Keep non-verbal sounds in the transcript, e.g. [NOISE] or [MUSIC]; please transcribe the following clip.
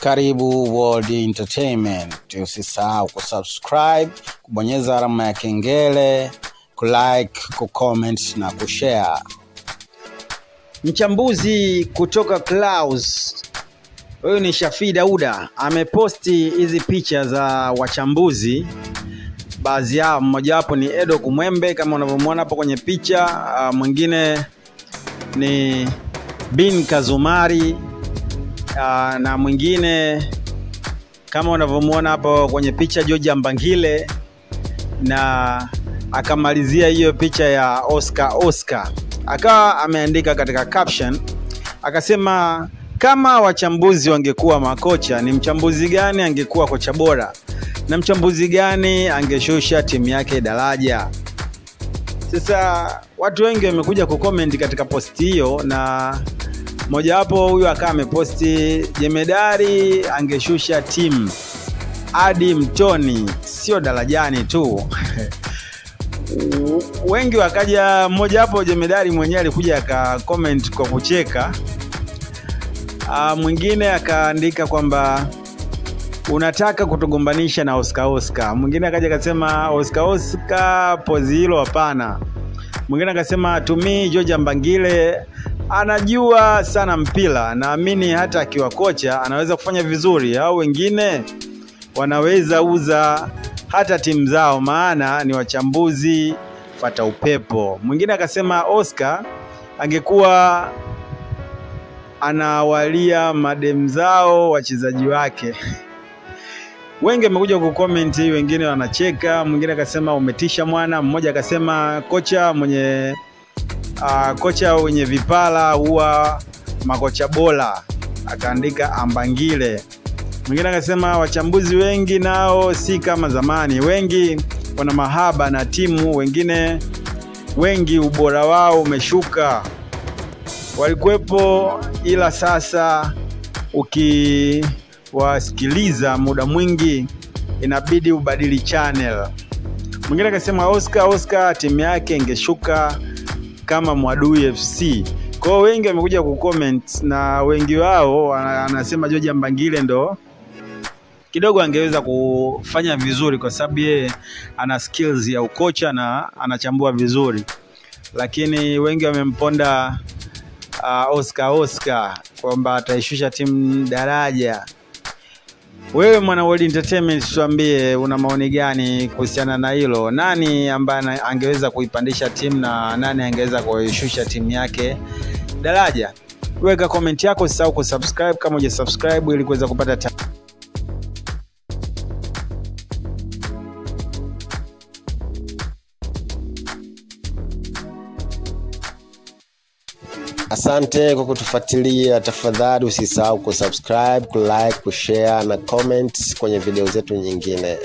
Karibu World Entertainment. Usisahau kusubscribe, kubonyeza alama ya kengele, kulike, kucomment na kushare. Mchambuzi kutoka Clouds, huyu ni Shafii Dauda, ameposti hizi picha za wachambuzi baadhi yao, mmojawapo ni Edo Kumwembe kama unavyomwona hapo kwenye picha. Uh, mwingine ni Bin Kazumari uh, na mwingine kama unavyomwona hapo kwenye picha George Mbangile, na akamalizia hiyo picha ya Oscar Oscar, akawa ameandika katika caption akasema, kama wachambuzi wangekuwa makocha, ni mchambuzi gani angekuwa kocha bora na mchambuzi gani angeshusha timu yake daraja? Sasa watu wengi wamekuja kucomment katika posti hiyo, na mojawapo huyu akawa ameposti jemedari angeshusha timu hadi mtoni, sio darajani tu [LAUGHS] wengi wakaja, mmoja hapo jemedari mwenyewe alikuja aka comment kwa kucheka. Uh, mwingine akaandika kwamba unataka kutugombanisha na Oscar Oscar. Mwingine akaja akasema Oscar Oscar, pozi hilo hapana. Mwingine akasema tumii George Mbangile anajua sana mpira, naamini hata akiwa kocha anaweza kufanya vizuri, au wengine wanaweza uza hata timu zao, maana ni wachambuzi fata upepo. Mwingine akasema Oscar angekuwa anawalia madem zao wachezaji wake [LAUGHS] wengi wamekuja kukomenti, wengine wanacheka. Mwingine akasema umetisha mwana, mmoja akasema kocha mwenye uh, kocha wenye vipala huwa makocha bora, akaandika Ambangile. Mwingine akasema wachambuzi wengi nao si kama zamani, wengi wana mahaba na timu, wengine wengi ubora wao umeshuka, walikuwepo ila sasa ukiwasikiliza muda mwingi inabidi ubadili channel. Mwingine akasema Oscar Oscar timu yake ingeshuka kama Mwadui FC. Kwa wengi wamekuja kucomment na wengi wao anasema George Mbangile ndo kidogo angeweza kufanya vizuri kwa sababu yeye ana skills ya ukocha na anachambua vizuri, lakini wengi wamemponda uh, Oscar Oscar kwamba ataishusha timu daraja. Wewe mwana World Entertainment, tuambie una maoni gani kuhusiana na hilo? Nani ambaye angeweza kuipandisha timu na nani angeweza kuishusha timu yake daraja? Weka comment yako, usisahau kusubscribe kama hujasubscribe ili kuweza kupata Asante kwa kutufuatilia. Tafadhali usisahau kusubscribe, kulike, kushare na comment kwenye video zetu nyingine.